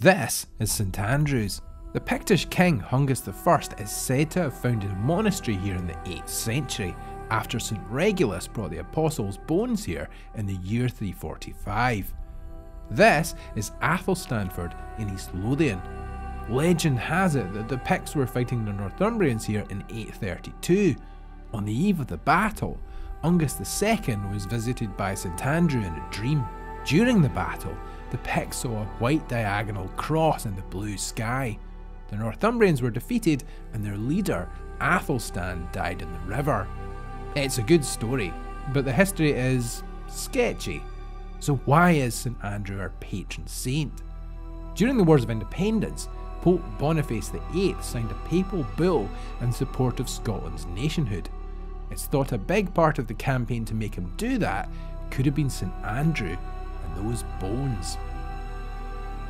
This is St Andrews. The Pictish king Hungus I is said to have founded a monastery here in the 8th century, after St Regulus brought the apostles' bones here in the year 345. This is Athelstaneford in East Lothian. Legend has it that the Picts were fighting the Northumbrians here in 832. On the eve of the battle, Hungus II was visited by St Andrew in a dream. During the battle, the Picts saw a white diagonal cross in the blue sky. The Northumbrians were defeated and their leader, Athelstan, died in the river. It's a good story, but the history is sketchy. So, why is St Andrew our patron saint? During the Wars of Independence, Pope Boniface VIII signed a papal bull in support of Scotland's nationhood. It's thought a big part of the campaign to make him do that could have been St Andrew and those bones.